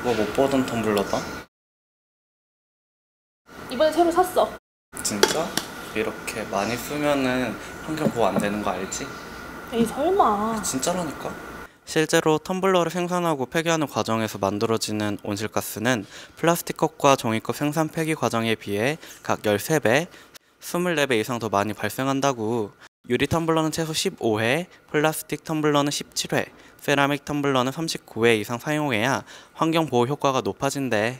이거 못 보던 텀블러다? 이번에 새로 샀어. 진짜? 이렇게 많이 쓰면은 환경 보호 안 되는 거 알지? 에이 설마. 진짜라니까. 실제로 텀블러를 생산하고 폐기하는 과정에서 만들어지는 온실가스는 플라스틱 컵과 종이컵 생산 폐기 과정에 비해 각 13배, 24배 이상 더 많이 발생한다고. 유리 텀블러는 최소 15회, 플라스틱 텀블러는 17회, 세라믹 텀블러는 39회 이상 사용해야 환경 보호 효과가 높아진대.